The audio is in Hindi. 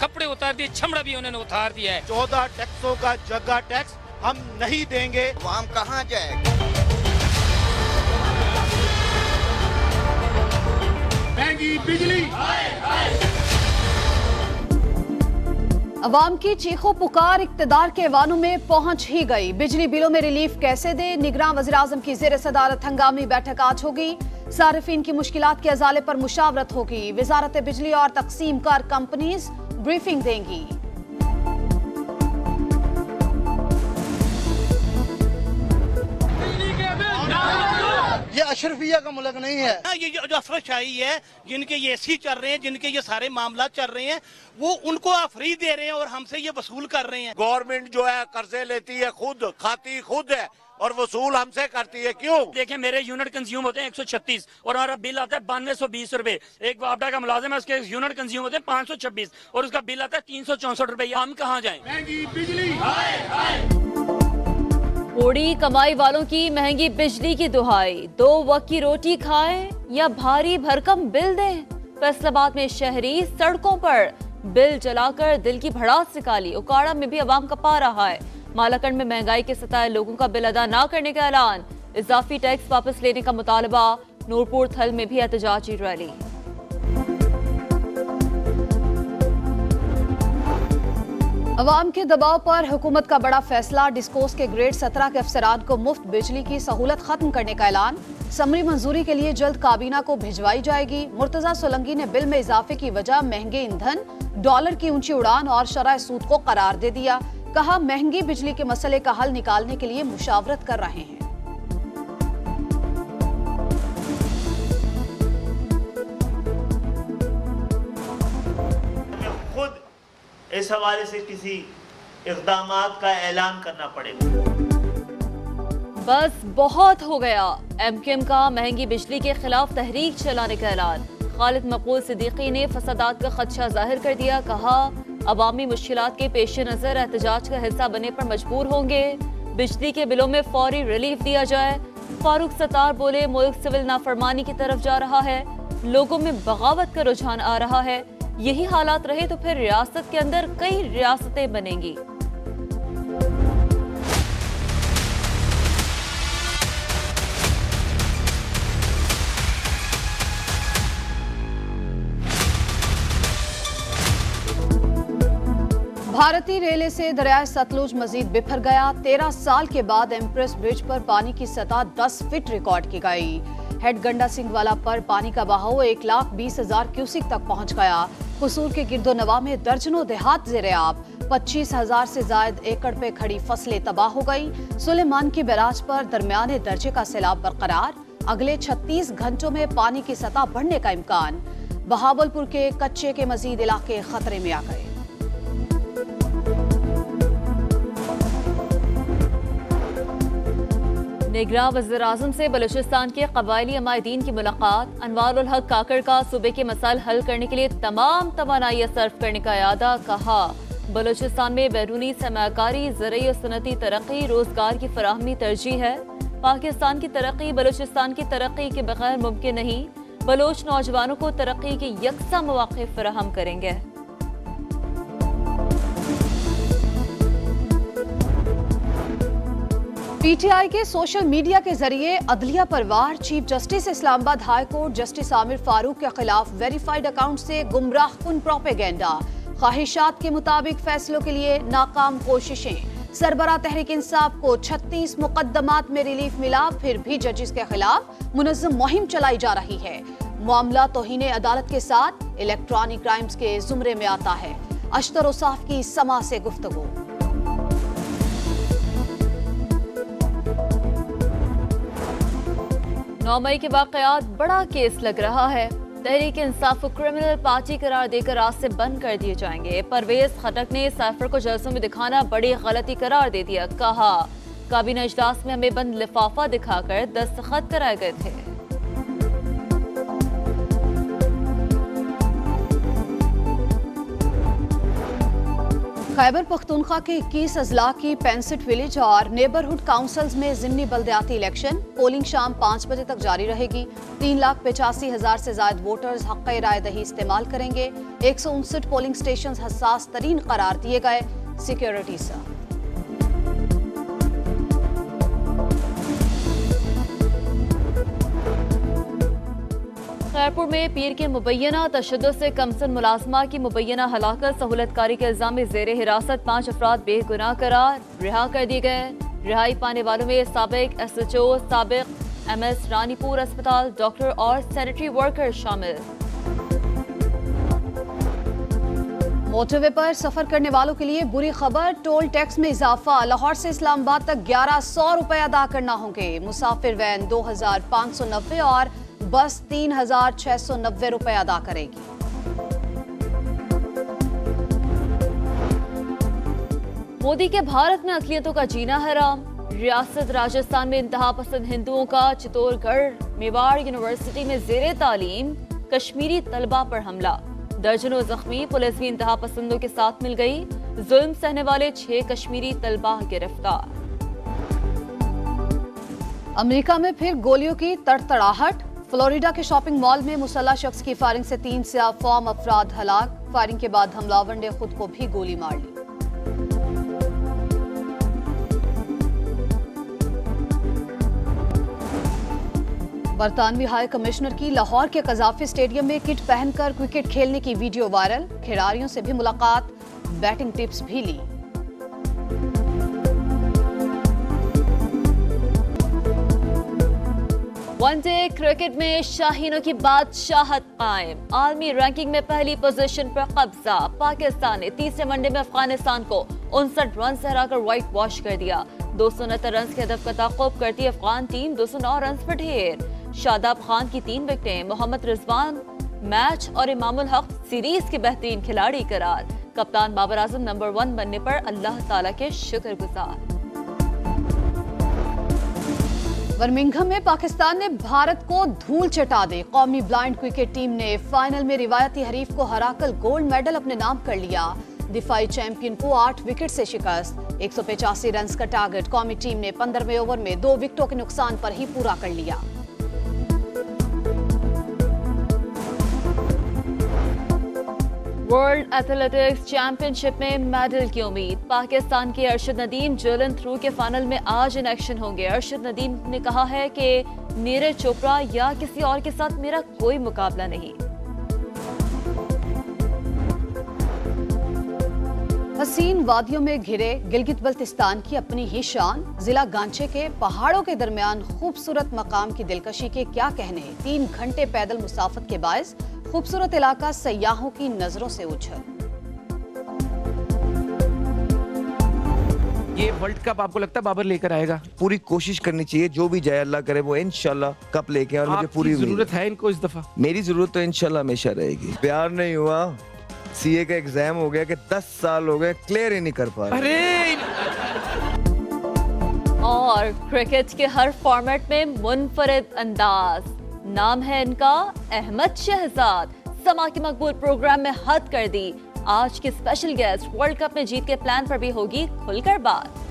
कपड़े उतार दिए छमड़ा भी उन्होंने उतार दिया है। चौदह टैक्सों का जगह टैक्स हम नहीं देंगे। वाम कहाँ जाएगा? महँगी बिजली। अवाम की चीखों पुकार इकतदार के वानों में पहुँच ही गई। बिजली बिलों में रिलीफ कैसे दे? निगरान वजी अजम की जेर सदारत हंगामी बैठक आज होगी। सार्फिन की मुश्किल के अजाले पर मुशावरत होगी। वजारत बिजली और तकसीम कार कंपनीज़ ब्रीफिंग देंगी। अशरफिया का मुल्क नहीं है। हाँ, ये जो अफरशाही है जिनके ये एसी चल रहे हैं जिनके ये सारे मामला चल रहे हैं वो उनको आप फ्री दे रहे हैं और हमसे ये वसूल कर रहे हैं। गवर्नमेंट जो है कर्जे लेती है खुद खाती खुद है और वसूल हमसे करती है। क्यों? देखें मेरे यूनिट कंज्यूम होते हैं 136 और हमारा बिल आता है बानवे सौ बीस रुपए। एक वापडा का मुलाजिम है उसके यूनिट कंज्यूम होते हैं 526 और उसका बिल आता है तीन सौ चौसठ रुपए। हम कहाँ जाएँ? महँगी बिजली। थोड़ी कमाई वालों की महँगी बिजली की दुहाई। दो वक्त की रोटी खाएँ या भारी भरकम बिल दें? फैसलाबाद में शहरी सड़कों पर बिल जलाकर दिल की भड़ास निकाली उकाड़ा में भी अवाम कपा रहा है। मालाकंड में महँगाई के सताए लोगों का बिल अदा न करने का ऐलान। इजाफी टैक्स वापस लेने का मुतालबा। नूरपुर थल में भी एहतजाजी रैली। अवाम के दबाव पर हुकूमत का बड़ा फैसला। डिस्कोस के ग्रेड सत्रह के अफसरान को मुफ़्त बिजली की सहूलत खत्म करने का ऐलान। समरी मंजूरी के लिए जल्द काबीना को भिजवाई जाएगी। मुर्तजा सोलंगी ने बिल में इजाफे की वजह महँगे ईंधन, डॉलर की ऊँची उड़ान और शराय सूद को करार दे दिया। कहा, महँगी बिजली के मसले का हल निकालने के लिए मुशावरत कर रहे हैं। इस हवाले से किसी इकदाम का ऐलान करना पड़ेगा। बस बहुत हो गया। एमकेएम का महँगी बिजली के खिलाफ तहरीक चलाने का ऐलान। खालिद मकबूल सिद्दीकी ने फसादात का खदशा ज़ाहिर कर दिया। कहा, अवामी मुश्किल के पेश नज़र एहतजाज का हिस्सा बनने पर मजबूर होंगे। बिजली के बिलों में फौरी रिलीफ दिया जाए। फारूक सतार बोले, मुल्क सिविल नाफरमानी की तरफ़ जा रहा है। लोगों में बगावत का रुझान आ रहा है। यही हालात रहे तो फिर रियासत के अंदर कई रियासतें बनेंगी। भारतीय रेलवे से दरियाए सतलुज मजीद बिफर गया। तेरह साल के बाद एम्प्रेस ब्रिज पर पानी की सतह 10 फीट रिकॉर्ड की गई। हेड गंडा सिंह वाला पर पानी का बहाव एक लाख बीस हज़ार क्यूसिक तक पहुँच गया। कसूर के गिरदो नवा में दर्जनों देहात जेर आप। पच्चीस हज़ार से जायद एकड़ पे खड़ी फ़सलें तबाह हो गई। सुलेमान की बैराज पर दरमियाने दर्जे का सैलाब बरकरार। अगले 36 घंटों में पानी की सतह बढ़ने का इम्कान। बहावलपुर के कच्चे के मजीद इलाके खतरे में आ गए। निगरान वज़ीर अजम से बलूचिस्तान के कबायली अमायदीन की मुलाकात। अनवार हक काकड़ का सूबे के मसाइल हल करने के लिए तमाम तोानाइयाँ सर्व करने का अदा कहा। बलूचिस्तान में बैरूनी सरमाकारी ज़रिए और सनती तरक्की रोज़गार की फराहमी तरजीह है। पाकिस्तान की तरक्की बलूचिस्तान की तरक्की के बगैर मुमकिन नहीं। बलोच नौजवानों को तरक्की के यकसा मौके फराहम करेंगे। पीटीआई के सोशल मीडिया के ज़रिए अदलिया परवार, chief justice Islamabad high court justice Aamir Farooq के खिलाफ वेरीफाइड अकाउंट से गुमराह कुन प्रोपेगेंडा। ख्वाहिशात के मुताबिक फैसलों के लिए नाकाम कोशिशें। सरबरा तहरीक इंसाफ को 36 मुकदमात में रिलीफ मिला, फिर भी जजेस के खिलाफ मुनजम मुहिम चलाई जा रही है। मामला तोहिन अदालत के साथ, इलेक्ट्रॉनिक क्राइम्स के जुमरे में आता है। अश्तर उसाफ की समा से गुफ्तगू। नौ मई के वाकयात बड़ा केस लग रहा है। तहरीक इंसाफ को क्रिमिनल पार्टी करार देकर रास्ते बंद कर दिए जाएँगे। परवेज खटक ने साइफर को जलसों में दिखाना बड़ी गलती करार दे दिया, कहा। काबीना इजलास में हमें बंद लिफाफा दिखाकर दस्तखत कराए गए थे। खैबर पख्तूनख्वा के 21 अजला की पेंसिट विलेज और नेबरहुड काउंसिल्स में जिमनी बल्दियाती इलेक्शन। पोलिंग शाम पाँच बजे तक जारी रहेगी। तीन लाख पचासी हज़ार से ज़्यादा वोटर्स हक राय दही इस्तेमाल करेंगे। एक सौ उनसठ पोलिंग स्टेशन हसास तरीन करार दिए गए। सिक्योरिटी से खैरपुर में पीर के मुबैना तशद से कमसन मुलाजमा की मुबैना हलाकत सहूलतकारी के इल्ज़ाम में जेर हिरासत, पाँच अफराद बेगुनाह करार, रिहा कर दिए गए। रिहाई पाने वालों में सबक एस एच ओ सबक एम एस रानीपुर अस्पताल, डॉक्टर और सैनिटरी वर्कर शामिल। मोटरवे पर सफ़र करने वालों के लिए बुरी खबर, टोल टैक्स में इजाफा, लाहौर से इस्लामाबाद तक ग्यारह सौ रुपए अदा करना होंगे। मुसाफिर वैन दो हज़ार पाँच सौ नब्बे और बस तीन हज़ार छह सौ नब्बे रुपए अदा करेगी। मोदी के भारत में अकलियतों का जीना हराम रियासत राजस्थान में इंतहा पसंद हिंदुओं का चित्तौड़गढ़ मेवाड़ यूनिवर्सिटी में जेर तालीम, कश्मीरी तलबा पर हमला। दर्जनों जख्मी, पुलिस भी इंतहा पसंदों के साथ मिल गई। जुल्म सहने वाले छह कश्मीरी तलबा गिरफ़्तार। अमेरिका में फिर गोलियों की तड़तड़ाहट। फ्लोरिडा के शॉपिंग मॉल में मुसल्ला शख्स की फायरिंग से तीन से फॉर्म अफराद हलाक। फायरिंग के बाद हमलावर ने खुद को भी गोली मार ली। बरतानवी हाई कमिश्नर की लाहौर के कजाफी स्टेडियम में किट पहनकर क्रिकेट खेलने की वीडियो वायरल। खिलाड़ियों से भी मुलाकात। बैटिंग टिप्स भी ली। वनडे क्रिकेट में शाहीनों की बादशाहत कायम। आलमी रैंकिंग में पहली पोजीशन पर कब्जा। पाकिस्तान ने तीसरे वनडे में अफ़गानिस्तान को उनसठ रन से हराकर व्हाइट वॉश कर दिया। दो सौ उनहत्तर रन के हदफ का ताकुब करती अफगान टीम। दो सौ नौ रन पर ढेर। शादाब खान की तीन विकेटें, मोहम्मद रिजवान, मैच और इमामुल हक सीरीज़ के बेहतरीन खिलाड़ी करार। कप्तान बाबर आज़म नंबर वन बनने पर अल्लाह ताला के शुक्रगुजार। बर्मिंघम में पाकिस्तान ने भारत को धूल चटा दी। कौमी ब्लाइंड क्रिकेट टीम ने फाइनल में रिवायती हरीफ को हराकर गोल्ड मेडल अपने नाम कर लिया। दिफाई चैंपियन को आठ विकेट से शिकस्त। एक रन का टारगेट। कौमी टीम ने पंद्रहवें ओवर में दो विकेटों के नुकसान पर ही पूरा कर लिया। वर्ल्ड एथलेटिक्स चैंपियनशिप में मेडल की उम्मीद। पाकिस्तान के अरशद नदीम जलन थ्रू के फाइनल में आज इन एक्शन होंगे। अरशद नदीम ने कहा है कि नीरज चोपड़ा या किसी और के साथ मेरा कोई मुकाबला नहीं। हसीन वादियों में घिरे गिलगित बल्तिस्तान की अपनी ही शान। जिला गांचे के पहाड़ों के दरमियान खूबसूरत मकाम की दिलकशी के क्या कहने? तीन घंटे पैदल मुसाफत के बायस खूबसूरत इलाका सयाहों की नज़रों से उछल। ये वर्ल्ड कप आपको लगता है बाबर लेकर आएगा? पूरी कोशिश करनी चाहिए जो भी जाए अल्लाह करे वो इनशाला कप लेके और मुझे पूरी ज़रूरत है इनको इस दफ़ा? मेरी ज़रूरत तो इनशाला हमेशा रहेगी। प्यार नहीं हुआ सीए का एग्ज़ाम हो गया कि 10 साल हो गए क्लियर ही नहीं कर पा रहे। और क्रिकेट के हर फॉर्मेट में मुनफरद अंदाज। नाम है इनका अहमद शहजाद। समा के मकबूल प्रोग्राम में हद कर दी। आज के स्पेशल गेस्ट वर्ल्ड कप में जीत के प्लान पर भी होगी खुलकर बात।